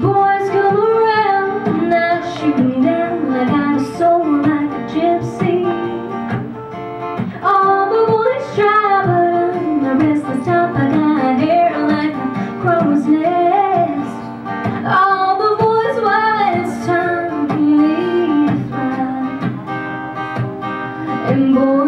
Boys come around and I shoot them down. Like I'm a soul, like a gypsy. All the boys try but I'm the restless type I got hair like a crow's nest. All the boys it's time for me to fly And boys